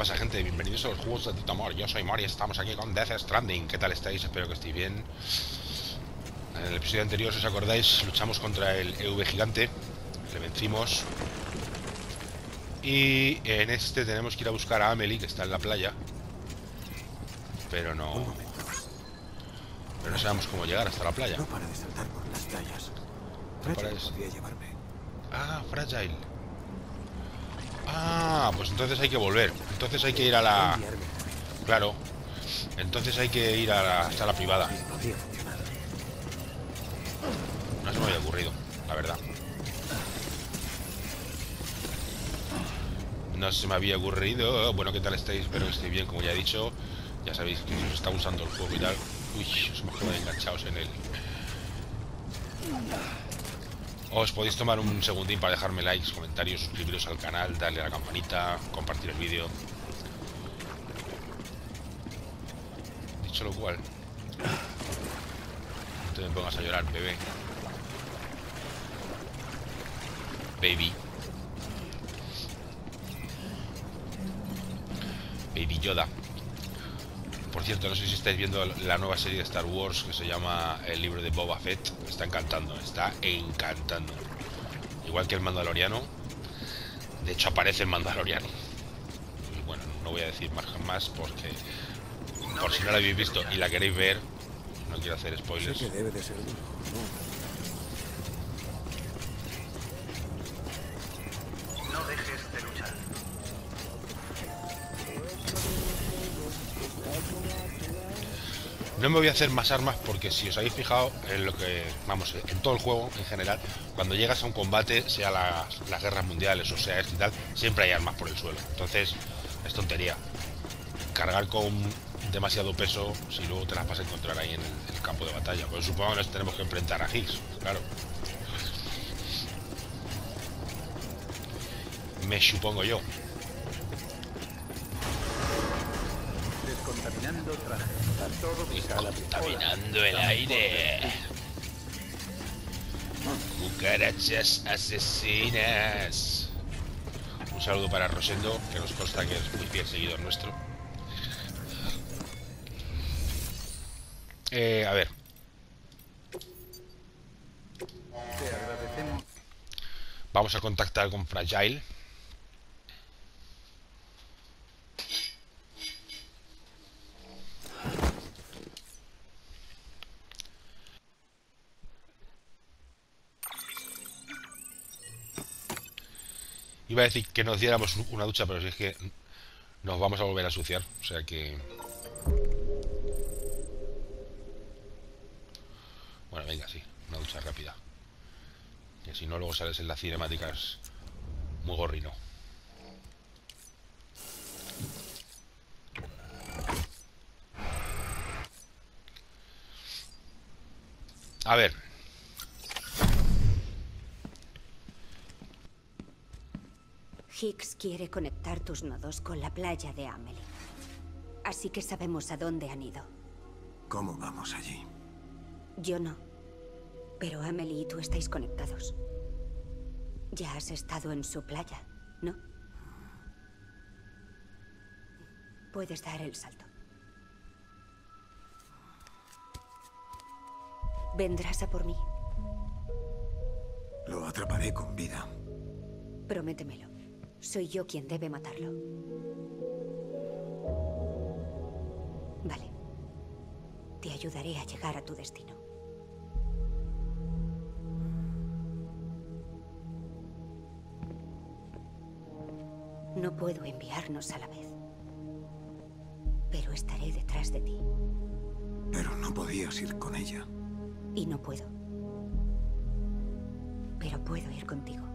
pasa gente? Bienvenidos a los juegos de Titomor. Yo soy Mori, estamos aquí con Death Stranding. ¿Qué tal estáis? Espero que estéis bien. En el episodio anterior, si os acordáis, luchamos contra el EV gigante. Le vencimos. Y en este tenemos que ir a buscar a Amelie, que está en la playa. Pero no... Pero no sabemos cómo llegar hasta la playa. No para de saltar por las playas. Fragile llevarme. Ah, Fragile. Ah, pues entonces hay que volver. Entonces hay que ir a la... Claro. Entonces hay que ir a la, hasta la privada. No se me había ocurrido, la verdad. No se me había ocurrido. Bueno, ¿qué tal estáis? Espero que estéis bien, como ya he dicho. Ya sabéis que os está usando el juego y tal. Uy, os hemos quedado enganchados en él. Os podéis tomar un segundín para dejarme likes, comentarios, suscribiros al canal, darle a la campanita, compartir el vídeo. Dicho lo cual, no te me pongas a llorar, bebé. Baby. Baby Yoda. Por cierto, no sé si estáis viendo la nueva serie de Star Wars que se llama El libro de Boba Fett. Me está encantando, me está encantando. Igual que el Mandaloriano. De hecho, aparece el Mandaloriano. Y bueno, no voy a decir más más porque por si no la habéis visto y la queréis ver, no quiero hacer Sé spoilers. que debe de ser duro. ¿no? Me voy a hacer más armas porque si os habéis fijado en lo que, vamos, en todo el juego en general, cuando llegas a un combate, sea las, guerras mundiales o sea este y tal, siempre hay armas por el suelo. Entonces, es tontería. Cargar con demasiado peso si luego te las vas a encontrar ahí en el, el campo de batalla. Pues supongo que nos tenemos que enfrentar a Higgs, claro. Me supongo yo. Descontaminando traje. Contaminando el aire. Cucarachas asesinas. Un saludo para Rosendo, que nos consta que es muy fiel seguidor nuestro. Eh, a ver, vamos a contactar con Fragile. Decir que nos diéramos una ducha, pero si es que nos vamos a volver a ensuciar. O sea que... Bueno, venga, sí, una ducha rápida. Que si no, luego sales en las cinemáticas muy gorrino. A ver. Higgs quiere conectar tus nodos con la playa de Amelie. Así que sabemos a dónde han ido. ¿Cómo vamos allí? Yo no. Pero Amelie y tú estáis conectados. Ya has estado en su playa, ¿no? Puedes dar el salto. ¿Vendrás a por mí? Lo atraparé con vida. Prométemelo. Soy yo quien debe matarlo. Vale. Te ayudaré a llegar a tu destino. No puedo enviarnos a la vez. Pero estaré detrás de ti. Pero no podías ir con ella. Y no puedo. Pero puedo ir contigo.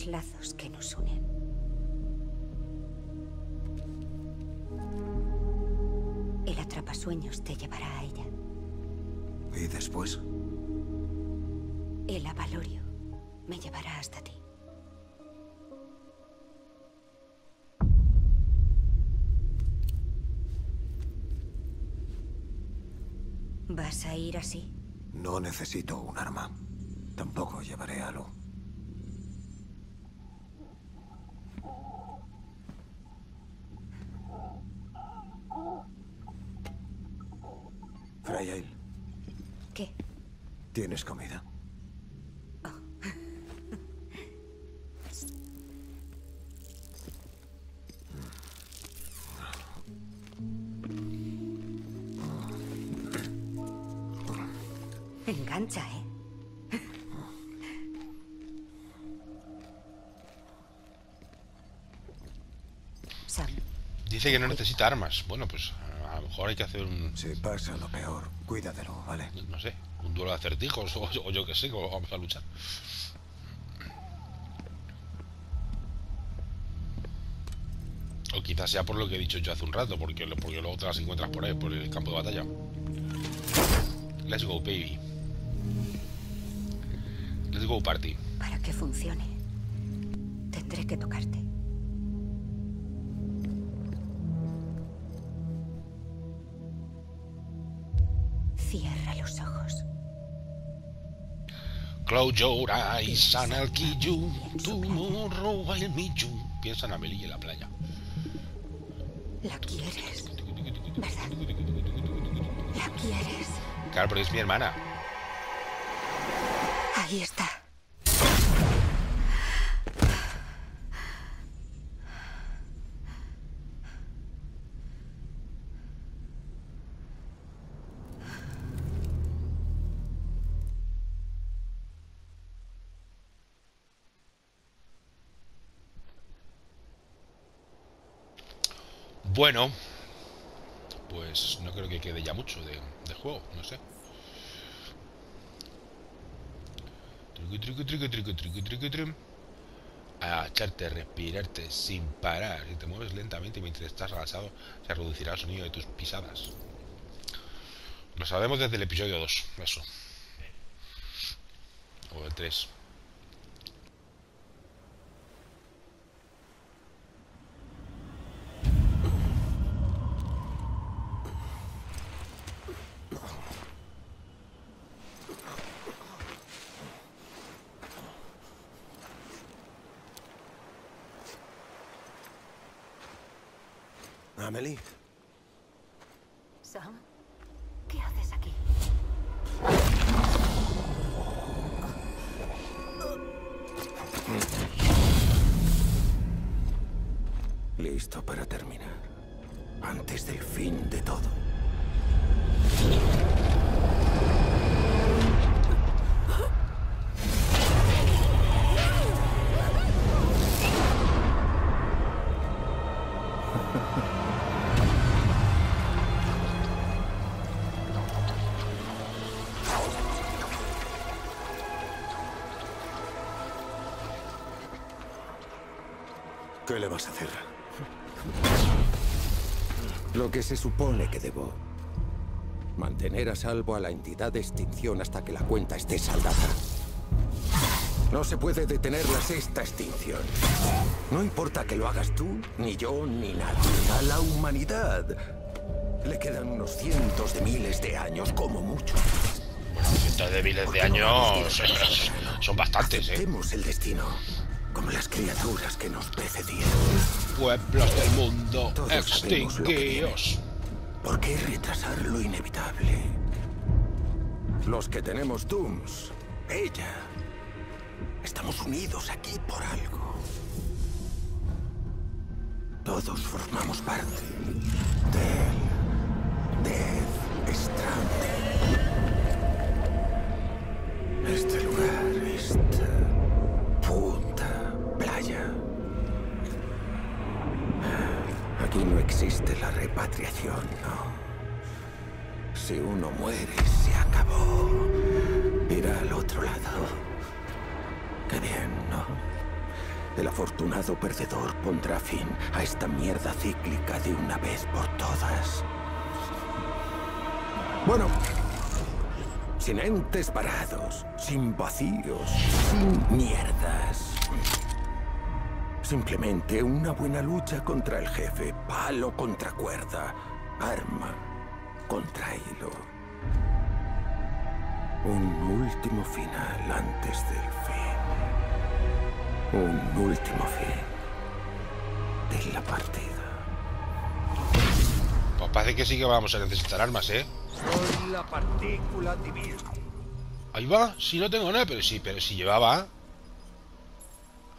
Los lazos que nos unen. El atrapasueños te llevará a ella. ¿Y después? El avalorio me llevará hasta ti. ¿Vas a ir así? No necesito un arma. Tampoco llevaré algo. Engancha, ¿eh? Sam, Dice que no necesita armas. Bueno, pues a lo mejor hay que hacer un, Si pasa lo peor, cuídalo, ¿vale? no sé, un duelo de acertijos o, o yo qué sé, o vamos a luchar. O quizás sea por lo que he dicho yo hace un rato, porque, porque luego te las encuentras por ahí, por el campo de batalla. Let's go, baby. Let's go, party. para que funcione, tendré que tocarte. Cierra los ojos. Close your eyes and I'll kill you. Tomorrow I'll meet you. Piensa en Amelie en la playa. La quieres, ¿verdad? La quieres. Claro, porque es mi hermana. Ahí está. Bueno, pues no creo que quede ya mucho de, juego, no sé. Agacharte, respirarte sin parar. Si te mueves lentamente mientras estás agachado, se reducirá el sonido de tus pisadas. Lo sabemos desde el episodio 2, eso. O el 3. ¿Qué le vas a hacer? Lo que se supone que debo. Mantener a salvo a la entidad de extinción hasta que la cuenta esté saldada. No se puede detener la sexta extinción. No importa que lo hagas tú, ni yo, ni nadie. A la humanidad le quedan unos cientos de miles de años como mucho. Cientos de miles de años. Son bastantes, ¿eh? El destino, como las criaturas que nos precedieron. Pueblos del mundo Todos extinguidos. ¿Por qué retrasar lo inevitable? Los que tenemos Dooms, ella, estamos unidos aquí por algo. Todos formamos parte del Death Stranding. Este lugar, puta Aquí no existe la repatriación, no. Si uno muere, se acabó. Irá al otro lado. Qué bien, ¿no? El afortunado perdedor pondrá fin a esta mierda cíclica de una vez por todas. Bueno, sin entes parados, sin vacíos, sin mierdas. Simplemente una buena lucha contra el jefe, palo contra cuerda, arma contra hilo. Un último final antes del fin. Un último fin de la partida. Pa, Pues parece que sí que vamos a necesitar armas, ¿eh? Soy la partícula divina. Ahí va, sí no tengo nada, pero sí, pero si llevaba.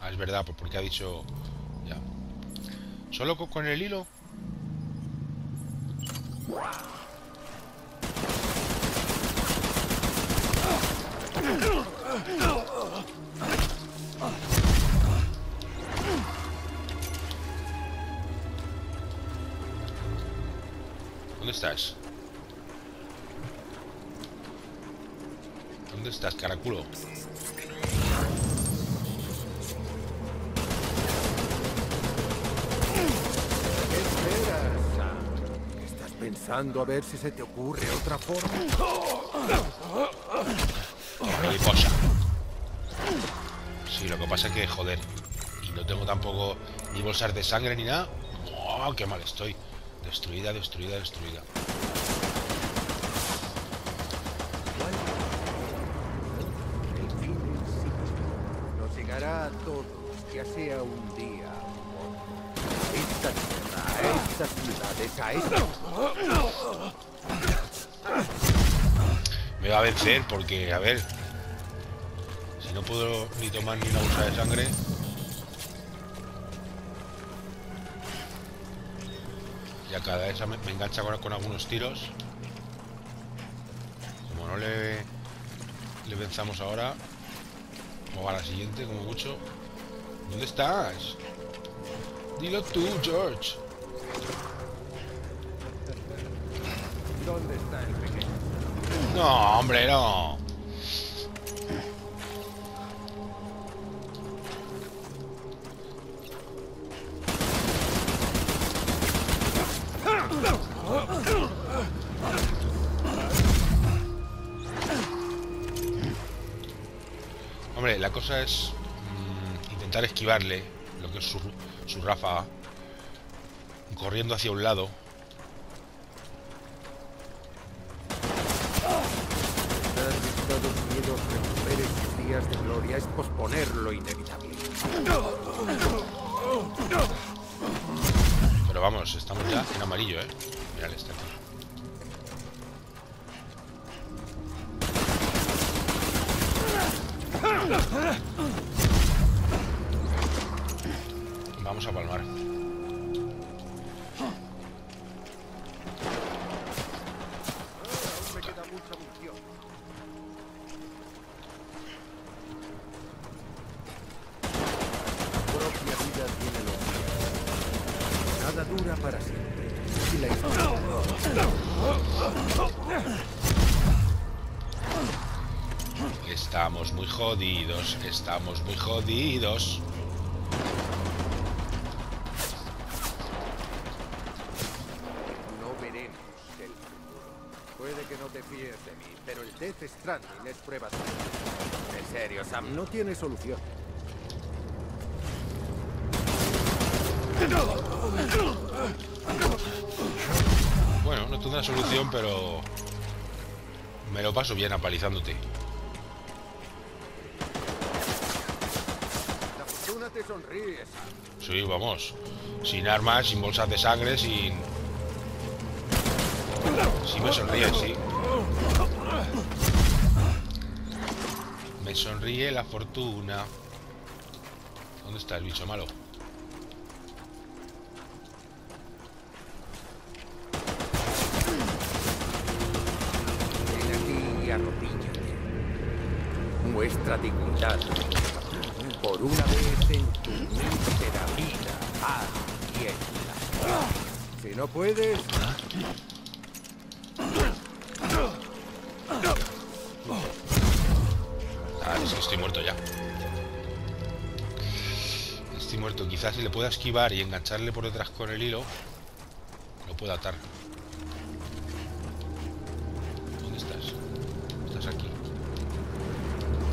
Ah, es verdad, pues porque ha dicho. Ya. ¿Solo co- con el hilo? ¿Dónde estás? ¿Dónde estás, caraculo? Pensando a ver si se te ocurre otra forma? Mariposa. Sí, lo que pasa es que, joder, y no tengo tampoco ni bolsas de sangre ni nada. ¡Oh, qué mal estoy! Destruida, destruida, destruida. Llegará a todos, ya sea un Me va a vencer porque, a ver... Si no puedo ni tomar ni una bolsa de sangre... Ya cada vez me, me engancha con, con algunos tiros. Como no le, le venzamos ahora... Vamos a la siguiente, como mucho. ¿Dónde estás? Dilo tú, George. ¿Dónde está el pequeño? No, hombre, no. Hombre, la cosa es mm, intentar esquivarle lo que es su, su ráfaga, corriendo hacia un lado. Jodidos, estamos muy jodidos. no veremos el futuro. Puede que no te fíes de mí, pero el Death Stranding es prueba de ello. En serio, Sam, no tiene solución. Bueno, no tendrá solución, pero... Me lo paso bien apalizándote. Sí, vamos. Sin armas, sin bolsas de sangre, sin... Sí me sonríe, sí. Me sonríe la fortuna. ¿Dónde está el bicho malo? Puedes, Ah, es que estoy muerto ya. Estoy muerto. Quizás si le pueda esquivar y engancharle por detrás con el hilo, lo pueda atar. ¿Dónde estás? Estás aquí.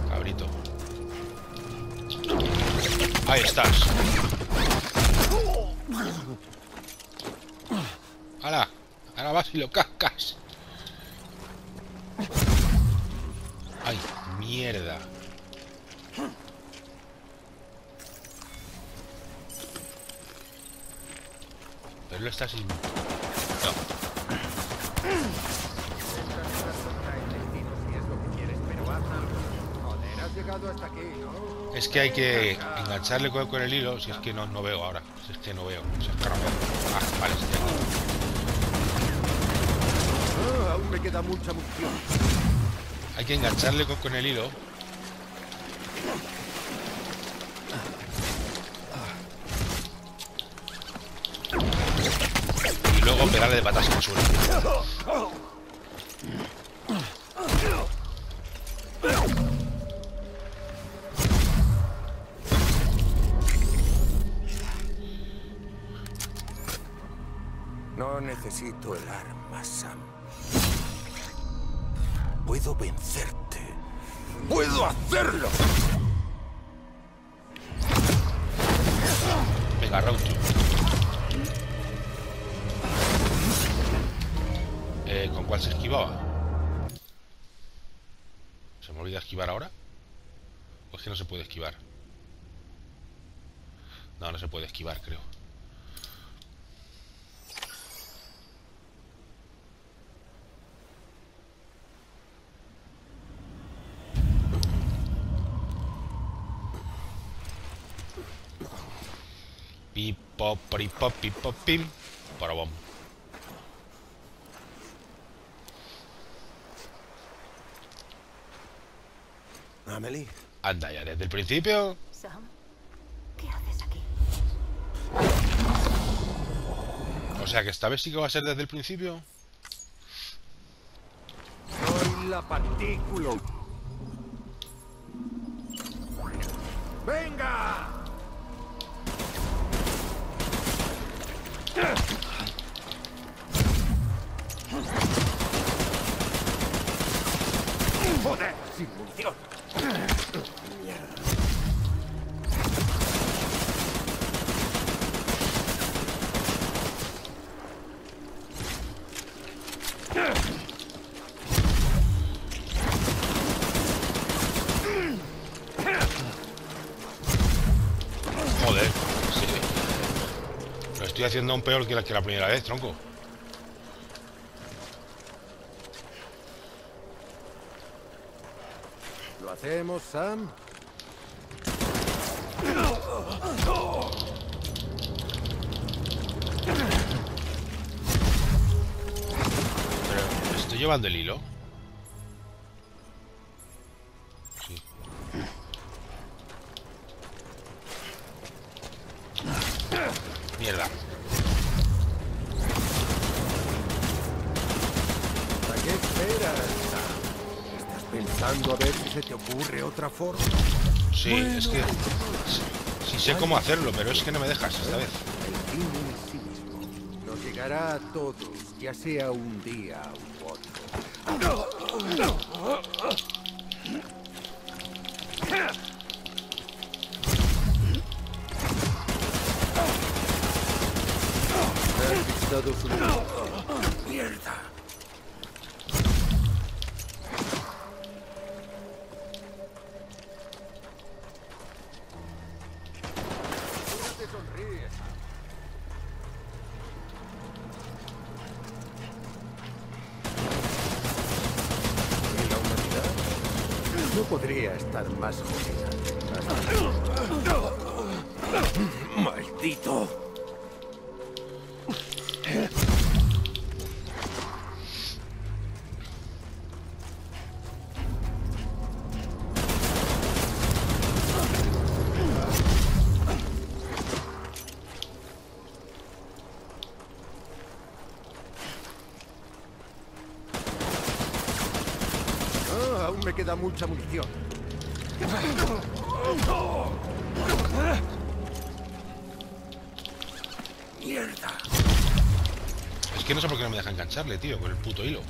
Cabrito. Ahí estás. y lo cascas. ¡Ay, mierda! Pero lo está sin... No. Es que hay que engancharle con el hilo, si es que no, no veo ahora, si es que no veo. Ah, vale. Aún me queda mucha munición. Hay que engancharle con, con el hilo. Y luego pegarle de patas al suelo. No necesito el arma, Puedo vencerte. ¡Puedo hacerlo! Venga, two. Eh, ¿Con cuál se esquivaba? ¿Se me olvida esquivar ahora? ¿O es que no se puede esquivar? No, no se puede esquivar, creo. Pipo, pripo, pipo, pim. Para bom. Amelie, Anda ya, desde el principio. Sam, ¿qué haces aquí? O sea que esta vez sí que va a ser desde el principio. Soy la partícula. ¡Venga! ¡Joder! ¡Sin haciendo aún peor que la, que la primera vez, tronco. ¿Lo hacemos, Sam? Pero ¿estoy llevando el hilo? Sí, es que... Sí, sí sé cómo hacerlo, pero es que no me dejas esta vez. El fin mismo nos llegará a todos, ya sea un día u otro. Podría estar más jodida. ¡Maldito! Ah, aún me queda mucha munición. ¡Mierda! Es que no sé por qué no me deja engancharle, tío, con el puto hilo.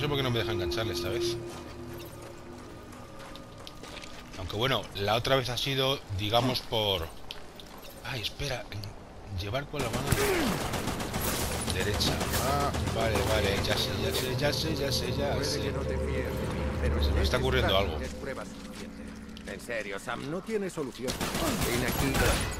Sé por qué no me deja engancharle esta vez. Aunque bueno, la otra vez ha sido, digamos, por... Ay, espera. Llevar con la mano derecha. Ah, vale, vale. Ya sé, ya sé, ya sé, ya sé, ya sé. Se me está ocurriendo algo. En serio, Sam, no tiene solución. Ven aquí.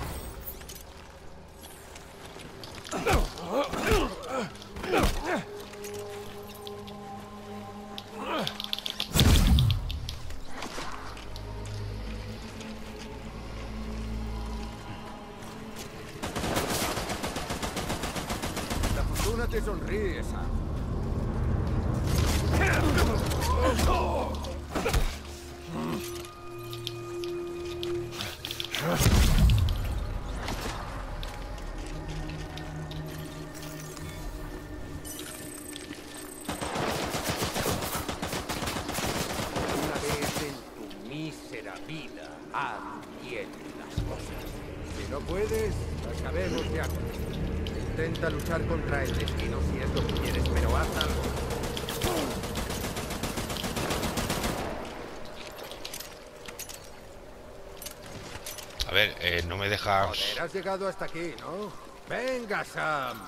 A ver, eh, no me dejas... Joder, has llegado hasta aquí, ¿no? Venga, Sam.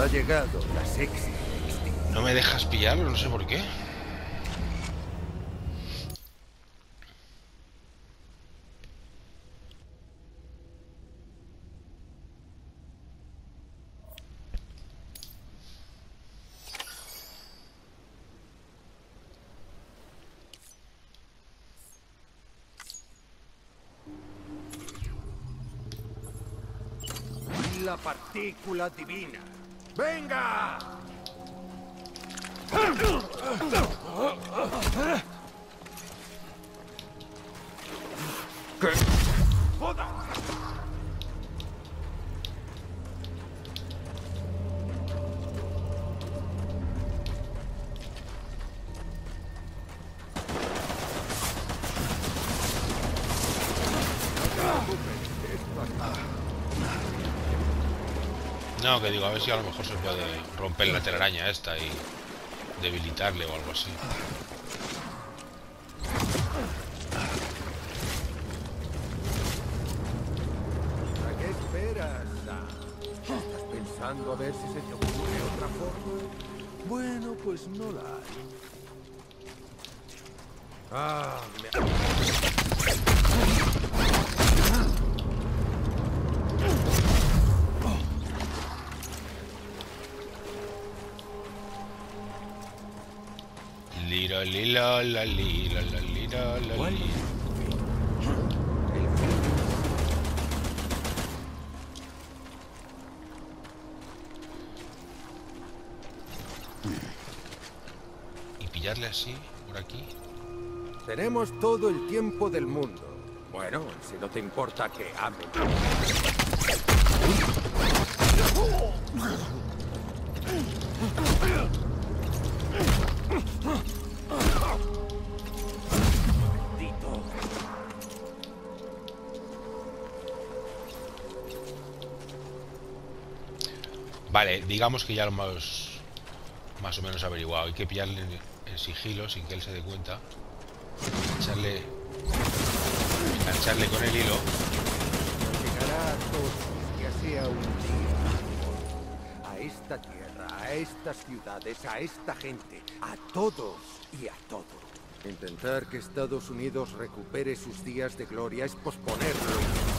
Ha llegado la sexy. No me dejas pillarlo, no sé por qué. La partícula divina. ¡Venga! ¿Qué? Que digo, a ver si a lo mejor se puede romper la telaraña esta y debilitarle o algo así. ¿A qué esperas? ¿Estás pensando a ver si se te ocurre otra forma? Bueno, pues no la hay. Ah. Lira, lila, la, lila, la, lira, la, ¿Cuál li. es El fin. Y pillarle así, por aquí. Tenemos todo el tiempo del mundo. Bueno, si no te importa que ame. Vale, digamos que ya lo hemos más o menos averiguado. Hay que pillarle en sigilo sin que él se dé cuenta. Echarle. Engancharle con el hilo. A esta tierra, a estas ciudades, a esta gente, a todos y a todo. Intentar que Estados Unidos recupere sus días de gloria es posponerlo.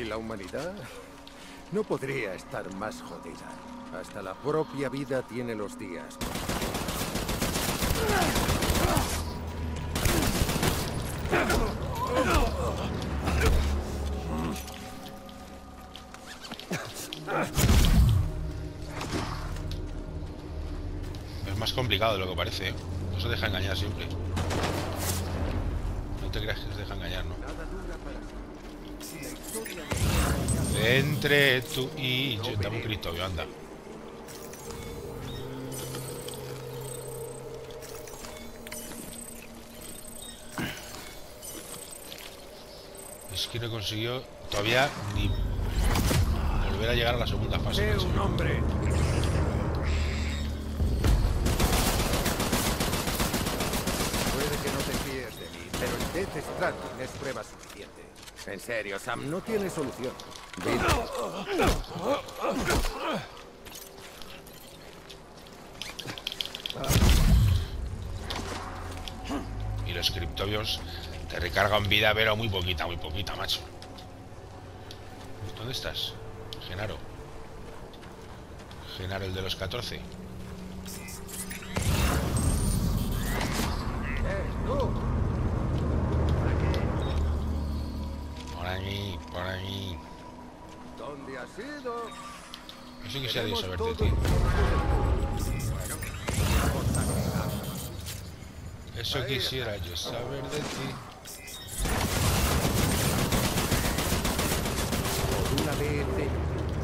¿Y la humanidad? No podría estar más jodida. Hasta la propia vida tiene los días. Es más complicado de lo que parece, ¿eh? No se deja engañar siempre. No te creas que se deja engañar, ¿no? Entre tú y yo. Un Cristovio, anda. Es que no he conseguido todavía ni volver a llegar a la segunda fase. Macho. un hombre. Stranding es prueba suficiente. En serio, Sam, no tiene solución. Y los criptobios te recargan vida, pero muy poquita, muy poquita, macho. ¿Dónde estás? Genaro. Genaro, el de los 14. Bueno, no importa que hagas. Eso quisiera yo saber de ti. Por una vez en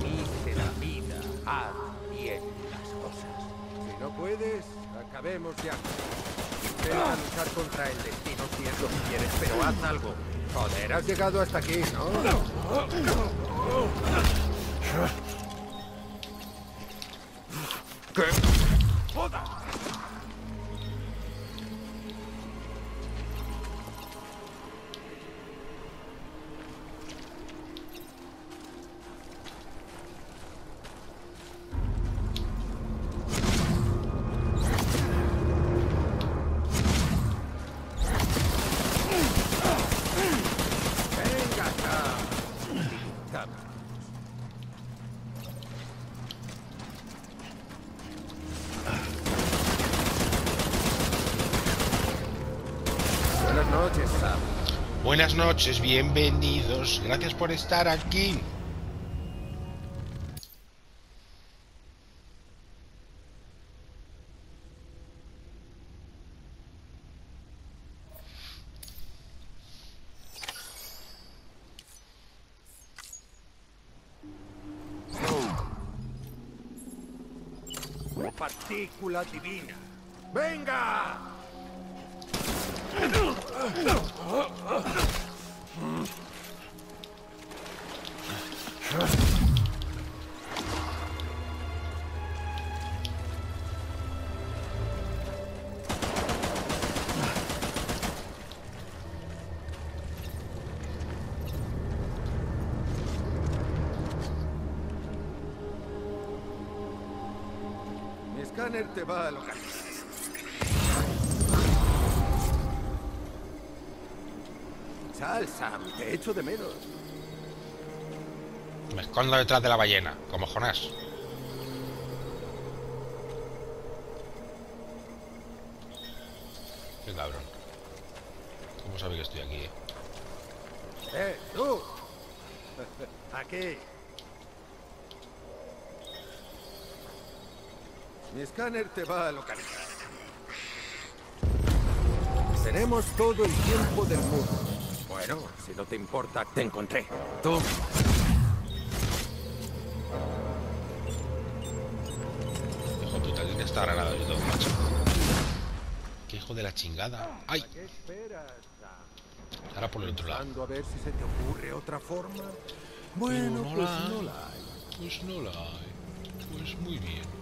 dice la vida, haz bien las cosas. Si no puedes, acabemos ya. Intenta luchar contra el destino si es lo que quieres, pero haz algo. Joder, has llegado hasta aquí, ¿no? ¿Qué? Buenas noches, bienvenidos. Gracias por estar aquí. Partícula divina. ¡Venga! Te va a localizar. Sal, Sam, te echo de menos. Me escondo detrás de la ballena, como Jonás. Qué cabrón. ¿Cómo sabe que estoy aquí? eh? ¡Eh, tú! Aquí. Mi escáner te va a localizar. Tenemos todo el tiempo del mundo. Bueno, si no te importa, te encontré. Tú. Hijo puta, y todo, macho. Qué hijo de la chingada. ¡Ay! ¿Qué esperas, Sam? Ahora por el otro lado. A ver si se te ocurre otra forma. Bueno, no pues la hay. no la hay. Pues no la hay. Pues muy bien.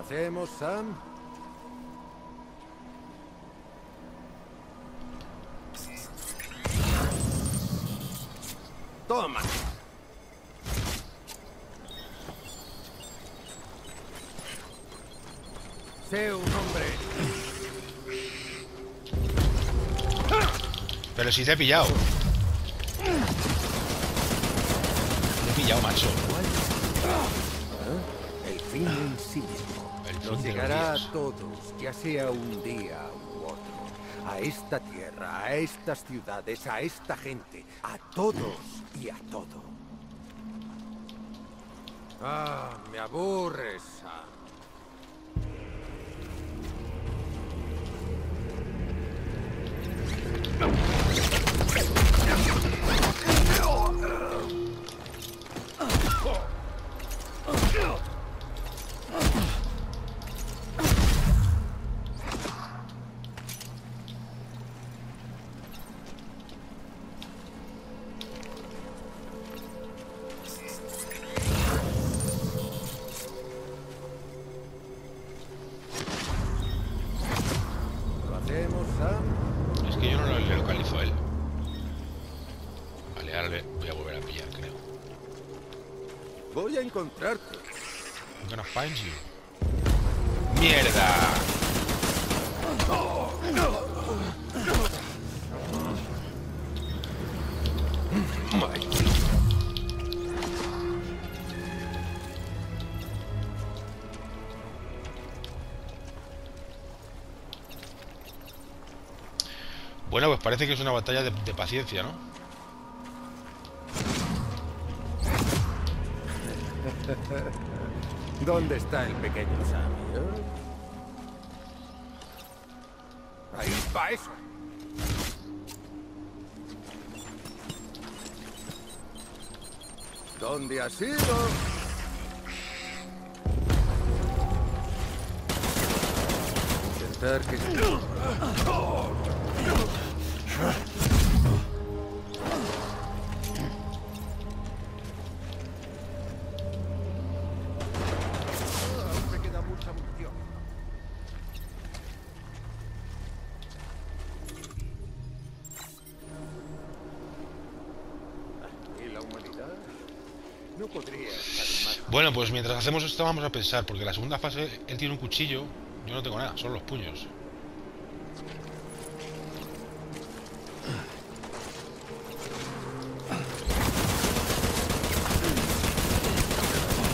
Hacemos, Sam? Toma. Sé un hombre. Pero si te he pillado. Te he pillado, macho. El fin en sí mismo. Nos llegará a todos, ya sea un día u otro. A esta tierra, a estas ciudades, a esta gente, a todos y a todo. Ah, me aburres, ah. Bueno, pues parece que es una batalla de, paciencia, ¿no? ¿Dónde está el pequeño eh? Ahí va eso. ¿Dónde has ido? Intentar que... Bueno, pues mientras hacemos esto vamos a pensar, porque la segunda fase él tiene un cuchillo, yo no tengo nada, solo los puños.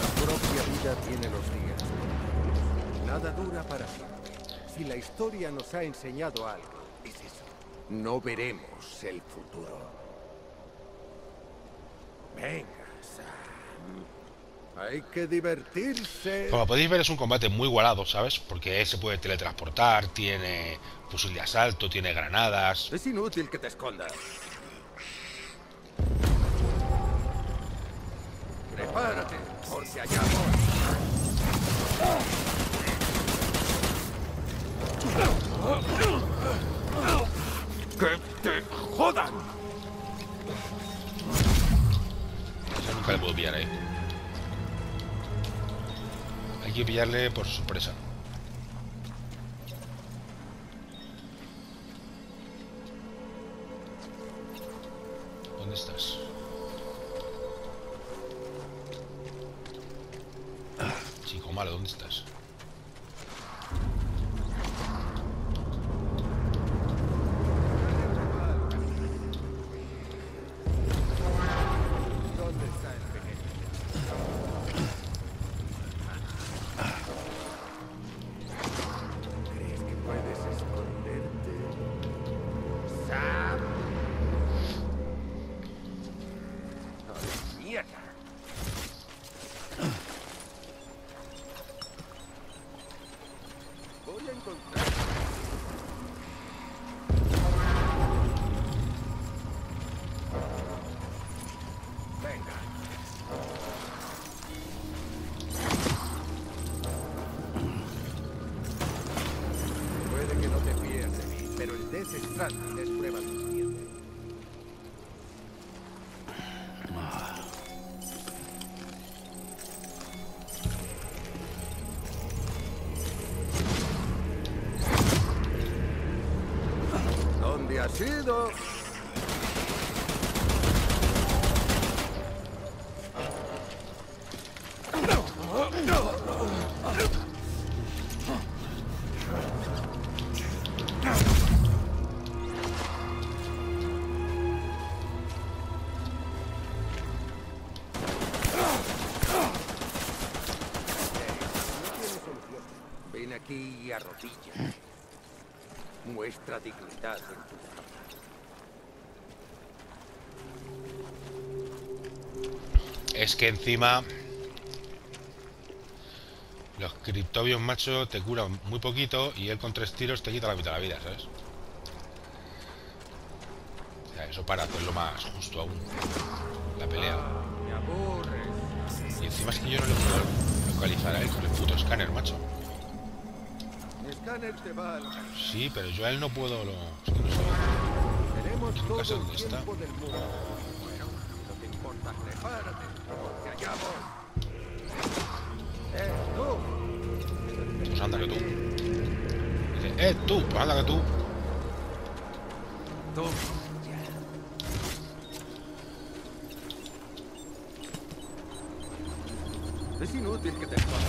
La propia vida tiene los días. Nada dura para siempre. Si la historia nos ha enseñado algo, es eso. No veremos el futuro. Venga, Sam. Hay que divertirse. Como podéis ver es un combate muy igualado, ¿sabes? Porque se puede teletransportar, tiene fusil de asalto, tiene granadas. Es inútil que te escondas. Prepárate, porque allá. ¡Que te jodan! Yo nunca le puedo pillar ahí. Que pillarle por sorpresa. Voy a encontrar. Ven aquí y arrodilla. Muestra dignidad Es que encima los criptobios macho te curan muy poquito y él con tres tiros te quita la mitad de la vida, ¿sabes? O sea, eso para hacerlo más justo aún. La pelea. Y encima es que yo no le puedo localizar a él con el puto escáner, macho. Sí, pero yo a él no puedo lo... Es que no sé. Nunca todo sé el dónde está. Pues anda que tú. Dice, eh, tú, pues anda que tú. Tú. Es inútil que te escondas.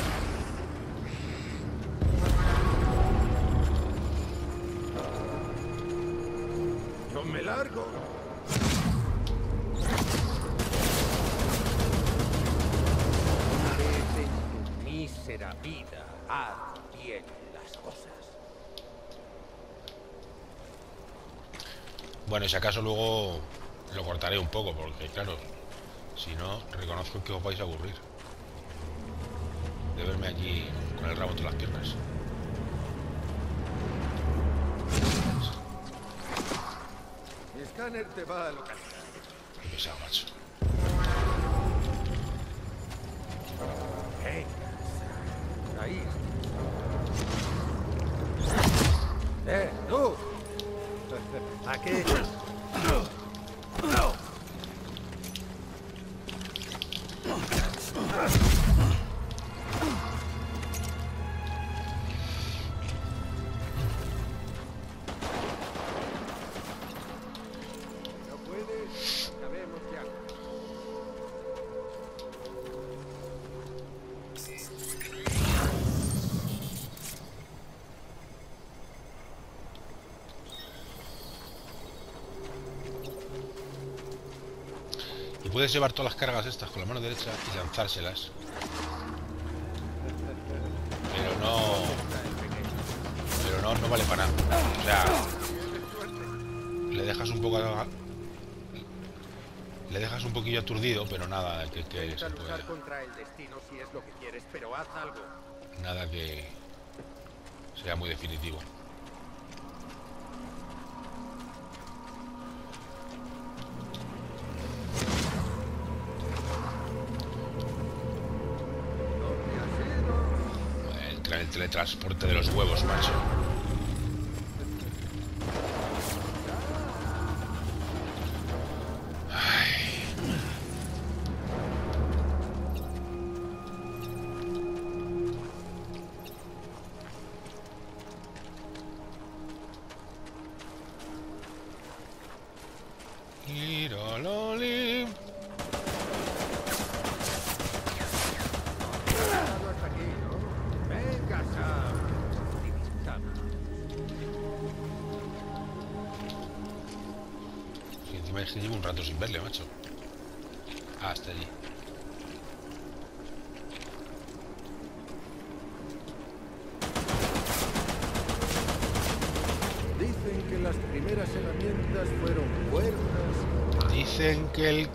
Yo me largo. Bueno, y si acaso luego lo cortaré un poco, porque claro, si no, reconozco que os vais a aburrir. De verme aquí con el rabo entre las piernas. Mi escáner te va a localizar. Qué pesado, macho. Venga, ahí. ¡Eh, tú! Aquí. Puedes llevar todas las cargas estas con la mano derecha y lanzárselas. Pero no... Pero no, no vale para nada. O sea... Le dejas un poco... a- Le dejas un poquillo aturdido, pero nada que, que se Intenta pueda... luchar contra el destino si es lo que quieres, pero haz algo. Nada que sea muy definitivo. El, tra- el teletransporte de los huevos, macho.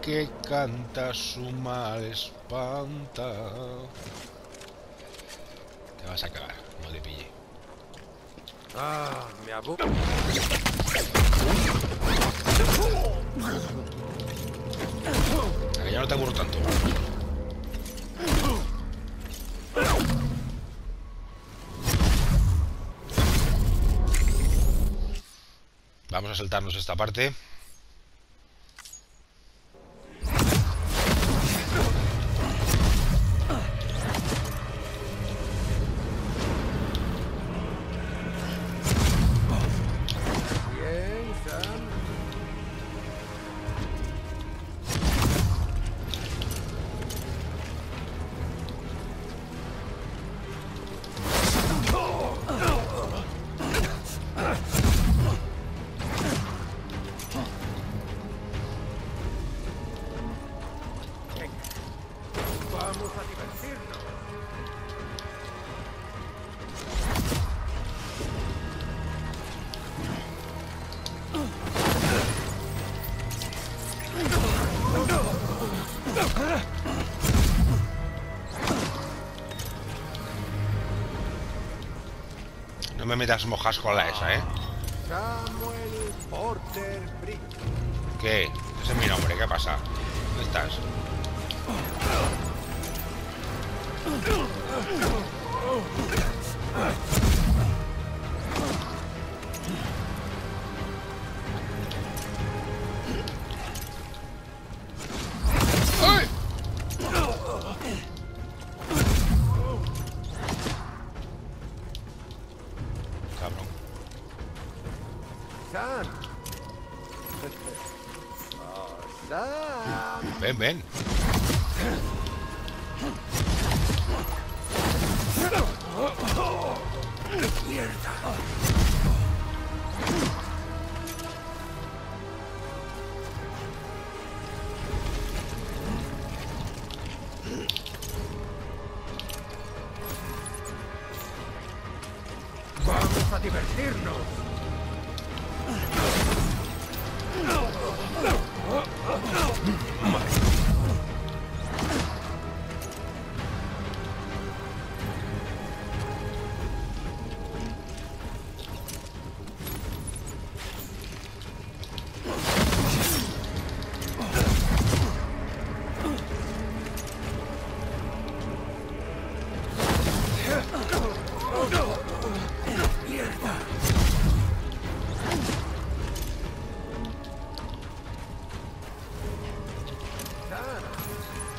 Que canta su mal espanta. Te vas a cagar, no te pille. Ah, me abo... A que ya no te aburro tanto. Vamos a saltarnos esta parte. Metas mojas con la esa, ¿eh? Samuel Porter Brick. ¿Qué? Ese es mi nombre, ¿qué pasa? ¿Dónde estás? Oh,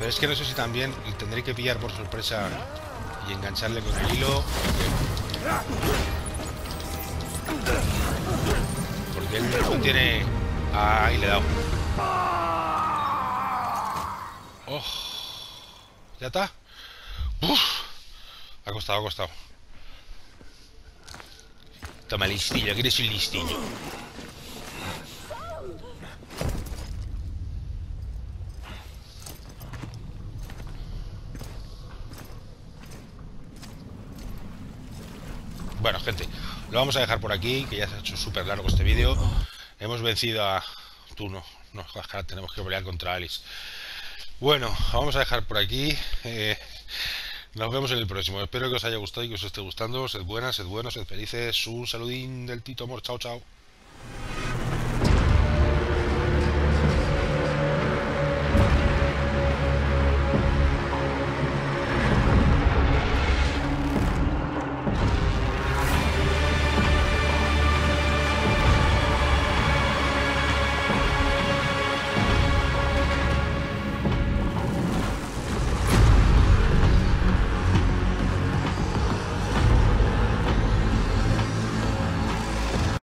Pero es que no sé si también tendré que pillar por sorpresa y engancharle con el hilo. Porque él no tiene... Ahí le he dado. Oh, ya está. Uf, ha costado, ha costado. Toma, listillo, ¿quieres un listillo? Bueno, gente, lo vamos a dejar por aquí, que ya se ha hecho súper largo este vídeo. Hemos vencido a... Tú no, no, tenemos que pelear contra Alice. Bueno, vamos a dejar por aquí. eh, nos vemos en el próximo. Espero que os haya gustado y que os esté gustando. Sed buenas, sed buenos, sed felices. Un saludín del Tito Amor. Chao, chao.